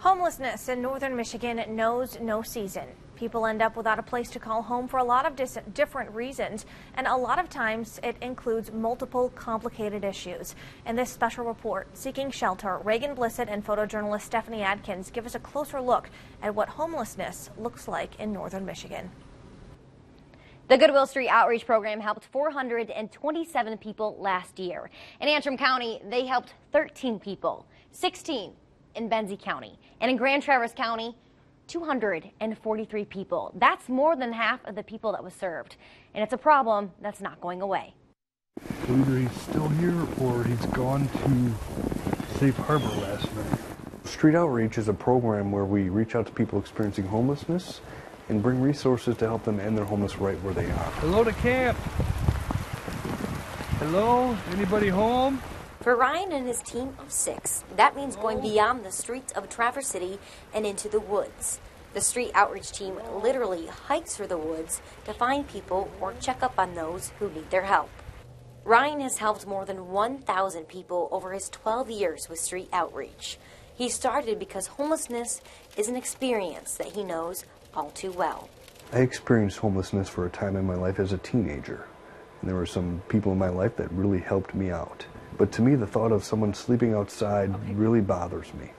Homelessness in northern Michigan knows no season. People end up without a place to call home for a lot of different reasons, and a lot of times it includes multiple complicated issues. In this special report, Seeking Shelter, Regan Blissett and photojournalist Stephanie Adkins give us a closer look at what homelessness looks like in northern Michigan. The Goodwill Street Outreach Program helped 427 people last year. In Antrim County, they helped 13 people, 16 in Benzie County. And in Grand Traverse County, 243 people. That's more than half of the people that was served. And it's a problem that's not going away. Either he's still here or he's gone to Safe Harbor last night. Street Outreach is a program where we reach out to people experiencing homelessness and bring resources to help them end their homeless right where they are. Hello to camp. Hello? Anybody home? For Ryan and his team of six, that means going beyond the streets of Traverse City and into the woods. The street outreach team literally hikes through the woods to find people or check up on those who need their help. Ryan has helped more than 1,000 people over his 12 years with street outreach. He started because homelessness is an experience that he knows all too well. I experienced homelessness for a time in my life as a teenager, and there were some people in my life that really helped me out. But to me, the thought of someone sleeping outside okay. really bothers me.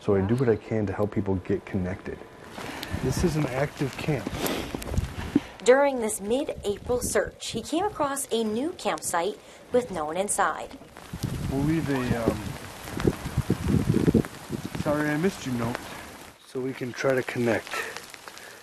So I do what I can to help people get connected. This is an active camp. During this mid-April search, he came across a new campsite with no one inside. We'll leave a, um, sorry I missed you note so we can try to connect.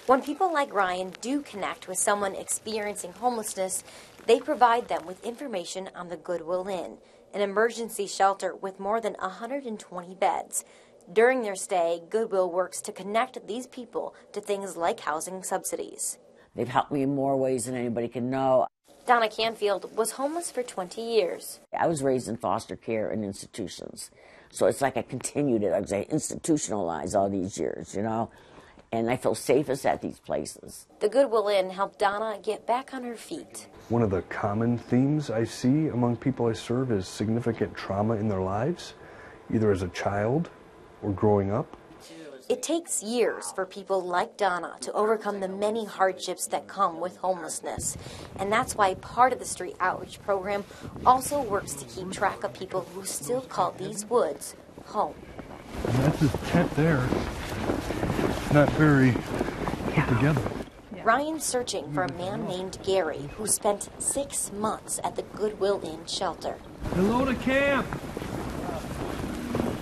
When people like Ryan do connect with someone experiencing homelessness, they provide them with information on the Goodwill Inn an emergency shelter with more than 120 beds. During their stay, Goodwill works to connect these people to things like housing subsidies. They've helped me in more ways than anybody can know. Donna Canfield was homeless for 20 years. I was raised in foster care and institutions. So it's like I continued it. I was institutionalized all these years, you know and I feel safest at these places. The Goodwill Inn helped Donna get back on her feet. One of the common themes I see among people I serve is significant trauma in their lives, either as a child or growing up. It takes years for people like Donna to overcome the many hardships that come with homelessness. And that's why part of the street outreach program also works to keep track of people who still call these woods home. And that's his tent there not very put together. Ryan's searching for a man named Gary who spent six months at the Goodwill Inn shelter. Hello to camp.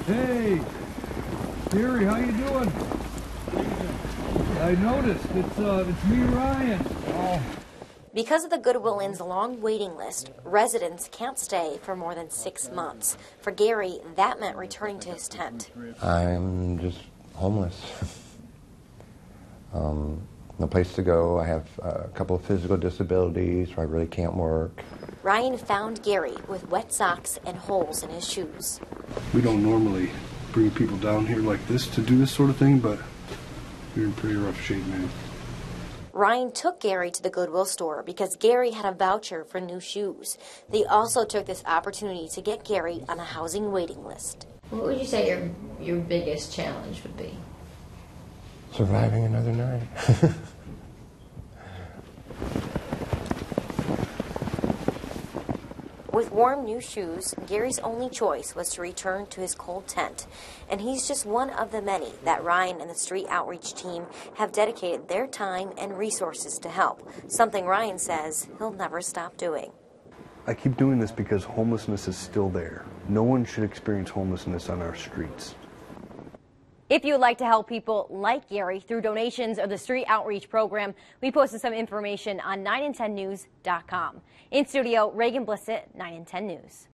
Hey, Gary, how you doing? I noticed it's uh, it's me, Ryan. Oh. Because of the Goodwill Inn's long waiting list, residents can't stay for more than six months. For Gary, that meant returning to his tent. I'm just homeless. um, no place to go. I have a couple of physical disabilities, so I really can't work. Ryan found Gary with wet socks and holes in his shoes. We don't normally bring people down here like this to do this sort of thing, but you're in pretty rough shape, man. Ryan took Gary to the Goodwill store because Gary had a voucher for new shoes. They also took this opportunity to get Gary on a housing waiting list. What would you say your your biggest challenge would be? Surviving another night. With warm new shoes, Gary's only choice was to return to his cold tent. And he's just one of the many that Ryan and the street outreach team have dedicated their time and resources to help, something Ryan says he'll never stop doing. I keep doing this because homelessness is still there. No one should experience homelessness on our streets. If you would like to help people like Gary through donations or the street outreach program, we posted some information on 9 and 10news.com. In studio, Regan Blissett, 9 and 10 News.